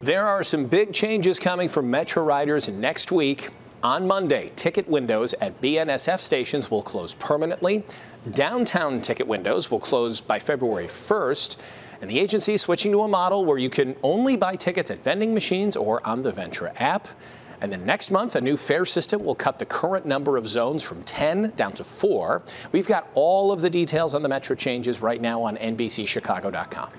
There are some big changes coming for Metra riders next week. On Monday, ticket windows at BNSF stations will close permanently. Downtown ticket windows will close by February 1st. And the agency is switching to a model where you can only buy tickets at vending machines or on the Ventra app. And then next month, a new fare system will cut the current number of zones from 10 down to 4. We've got all of the details on the Metra changes right now on NBCChicago.com.